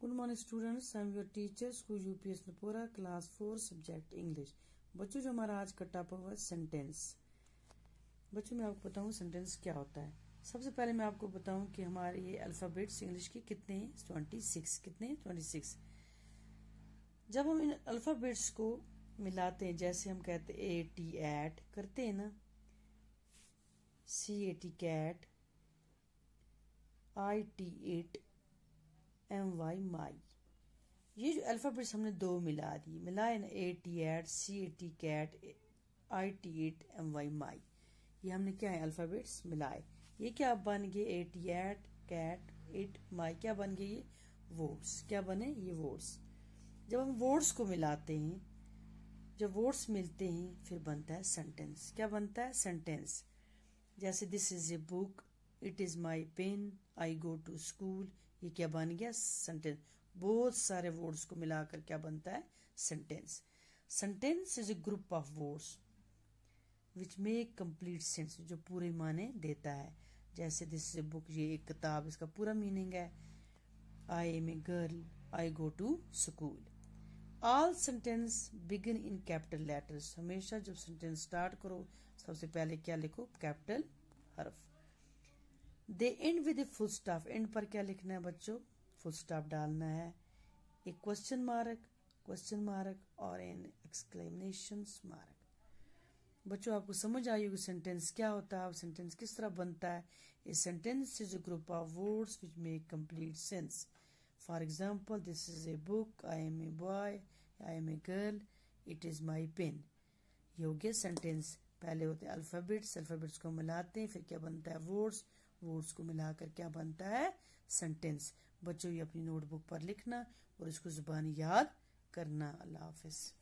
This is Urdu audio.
Good morning students I'm your teacher school U P S نپورا class four subject English بچوں جو ہمارا آج کا ٹاپک ہوا سینٹینس بچوں میں آپ کو بتاؤں سینٹینس کیا ہوتا ہے سب سے پہلے میں آپ کو بتاؤں کہ ہمارے یہ الفابیٹس انگلش کے کتنے ہیں ٹوینٹی سکس کتنے ہیں ٹوینٹی سکس جب ہم ان الفابیٹس کو ملاتے ہیں جیسے ہم کہتے اے ٹی ایٹ کرتے ہیں نا C A T cat I T it M Y my یہ جو الفابٹس ہم نے دو ملا دی ملائے نا A T at C A T cat I T it M Y my یہ ہم نے کیا ہے الفابٹس ملائے یہ کیا بن گئے؟ A T at cat at my کیا بن گئے یہ؟ وورڈس کیا بنے؟ یہ وورڈس جب ہم وورڈس کو ملاتے ہیں، جب ووٹس ملتے ہیں، پھر بنتا ہے سینٹینس کیا بنتا ہے؟ سینٹینس جیسے this is a book it is my pen I go to school یہ کیا بن گیا سنٹینس بہت سارے ورڈز کو ملا کر کیا بنتا ہے sentence sentence is a group of words which make complete sense جو پورے معنی دیتا ہے. جیسے دس از بک یہ ایک کتاب، اس کا پورا میننگ ہے. I am a girl I go to school all sentence begin in capital letters ہمیشہ جب سینٹینس سٹارٹ کرو، سب سے پہلے کیا لکھو؟ کیپٹل حرف. They end with a full stop end پر کیا لکھنا ہے بچوں؟ فل سٹاف ڈالنا ہے. ایک کوشچن مارک کوشچن مارک اور این ایکسکلیمیشن مارک بچوں، آپ کو سمجھ آئی ہوگی سینٹینس کیا ہوتا ہے سینٹینس کس طرح بنتا ہے؟ A sentence is a group of words which make complete sense for example this is a book I am a boy I am a girl it is my pen یہ ہو گیا سینٹینس پہلے ہوتے ہیں الفابیٹس الفابیٹس کو ملاتے ہیں، پھر کیا بنتا ہے؟ ورڈس ورڈز کو ملا کر کیا بنتا ہے؟ سینٹینس بچوں یہ اپنی نوٹ بک پر لکھنا اور اس کو زبان یاد کرنا. اللہ حافظ.